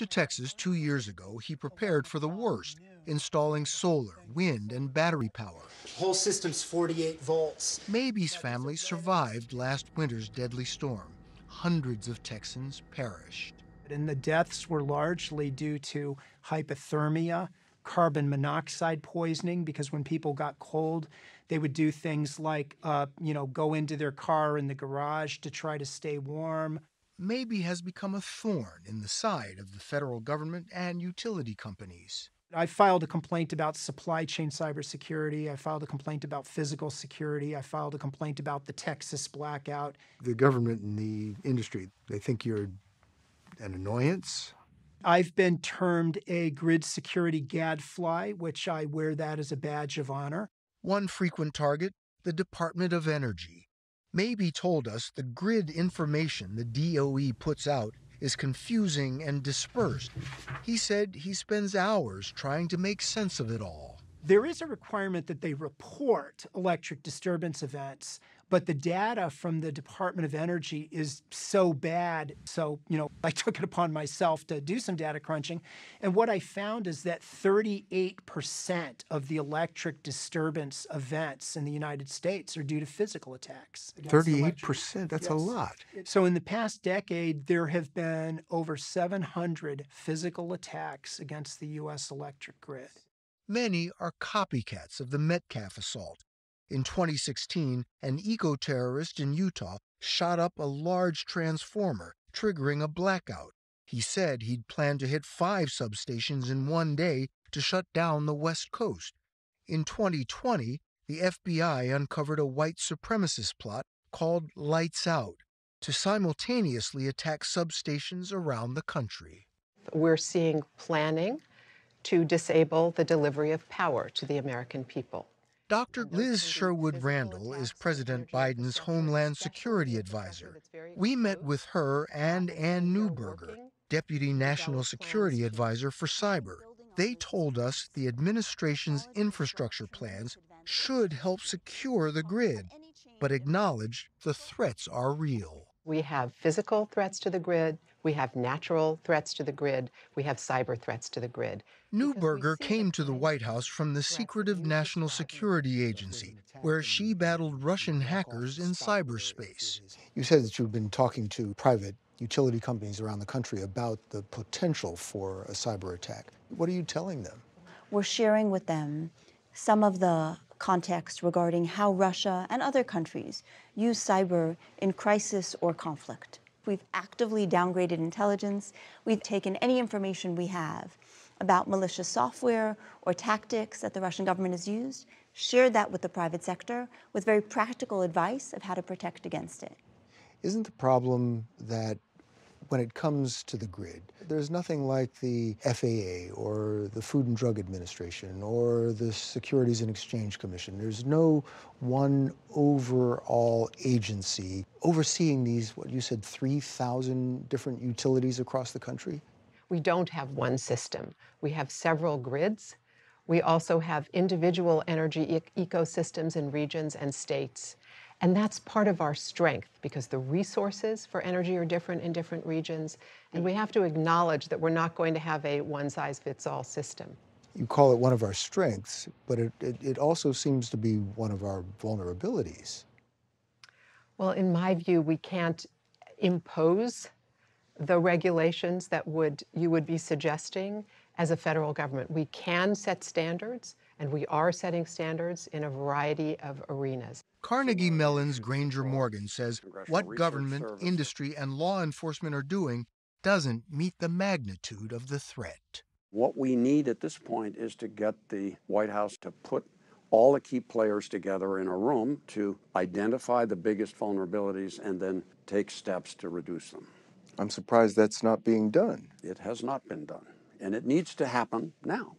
to Texas two years ago, he prepared for the worst, installing solar, wind, and battery power. Whole system's 48 volts. Mabee's family survived last winter's deadly storm. Hundreds of Texans perished. And the deaths were largely due to hypothermia, carbon monoxide poisoning, because when people got cold, they would do things like, uh, you know, go into their car in the garage to try to stay warm. Mabee has become a thorn in the side of the federal government and utility companies. I filed a complaint about supply chain cybersecurity. I filed a complaint about physical security. I filed a complaint about the Texas blackout. The government and the industry, they think you're an annoyance? I've been termed a grid security gadfly, which I wear that as a badge of honor. One frequent target, the Department of Energy. Mabee told us the grid information the DOE puts out is confusing and dispersed. He said he spends hours trying to make sense of it all. There is a requirement that they report electric disturbance events, but the data from the Department of Energy is so bad. So, you know, I took it upon myself to do some data crunching. And what I found is that 38% of the electric disturbance events in the United States are due to physical attacks. 38%? That's yes. a lot. So, in the past decade, there have been over 700 physical attacks against the U.S. electric grid. Many are copycats of the Metcalf assault. In 2016, an eco terrorist in Utah shot up a large transformer, triggering a blackout. He said he'd planned to hit five substations in one day to shut down the West Coast. In 2020, the FBI uncovered a white supremacist plot called Lights Out to simultaneously attack substations around the country. We're seeing planning to disable the delivery of power to the American people. Dr. Liz Sherwood Randall is President Biden's Homeland Security Advisor. We met with her and Anne Neuberger, Deputy National Security Advisor for Cyber. They told us the administration's infrastructure plans should help secure the grid, but acknowledge the threats are real. We have physical threats to the grid, we have natural threats to the grid. We have cyber threats to the grid. Neuberger came to the White House from the secretive National Security Agency, where she battled Russian hackers in cyberspace. You said that you've been talking to private utility companies around the country about the potential for a cyber attack. What are you telling them? We're sharing with them some of the context regarding how Russia and other countries use cyber in crisis or conflict. We've actively downgraded intelligence. We've taken any information we have about malicious software or tactics that the Russian government has used, shared that with the private sector with very practical advice of how to protect against it. Isn't the problem that when it comes to the grid, there's nothing like the FAA or the Food and Drug Administration or the Securities and Exchange Commission. There's no one overall agency overseeing these, what you said, 3,000 different utilities across the country? We don't have one system. We have several grids. We also have individual energy e ecosystems in regions and states. And that's part of our strength because the resources for energy are different in different regions. And we have to acknowledge that we're not going to have a one size fits all system. You call it one of our strengths, but it, it, it, also seems to be one of our vulnerabilities. Well, in my view, we can't impose the regulations that would you would be suggesting as a federal government. We can set standards, and we are setting standards in a variety of arenas. Carnegie Mellon's Granger Morgan says what government, Service. industry, and law enforcement are doing doesn't meet the magnitude of the threat. What we need at this point is to get the White House to put all the key players together in a room to identify the biggest vulnerabilities and then take steps to reduce them. I'm surprised that's not being done. It has not been done, and it needs to happen now.